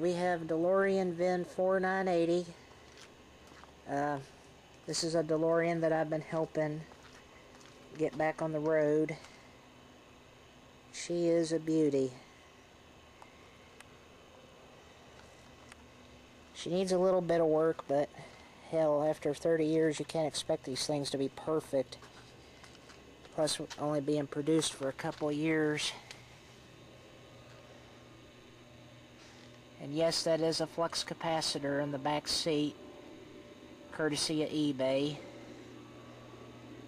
We have DeLorean VIN 4980. Uh, this is a DeLorean that I've been helping get back on the road. She is a beauty. She needs a little bit of work, but hell, after 30 years, you can't expect these things to be perfect. Plus, only being produced for a couple years. And yes, that is a flux capacitor in the back seat, courtesy of eBay.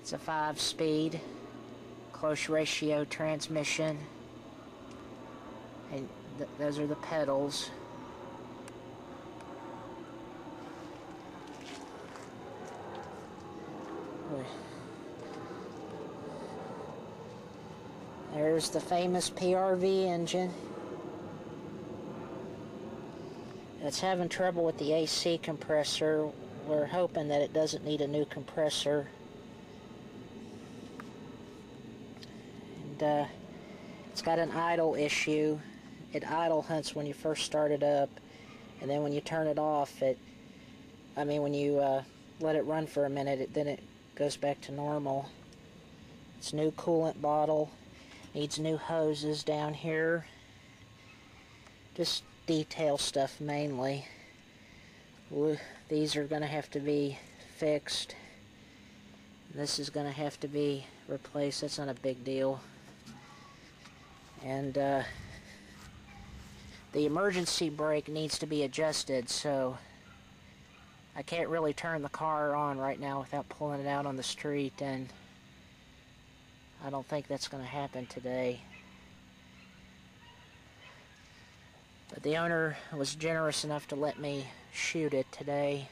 It's a 5-speed, close ratio transmission. And th those are the pedals. There's the famous PRV engine. It's having trouble with the AC compressor. We're hoping that it doesn't need a new compressor. And uh, it's got an idle issue. It idle hunts when you first start it up. And then when you turn it off, it, I mean, when you uh, let it run for a minute, it, then it goes back to normal. It's new coolant bottle. Needs new hoses down here. Just detail stuff mainly. These are going to have to be fixed. This is going to have to be replaced. That's not a big deal. And uh, the emergency brake needs to be adjusted, so I can't really turn the car on right now without pulling it out on the street, and I don't think that's going to happen today. But the owner was generous enough to let me shoot it today.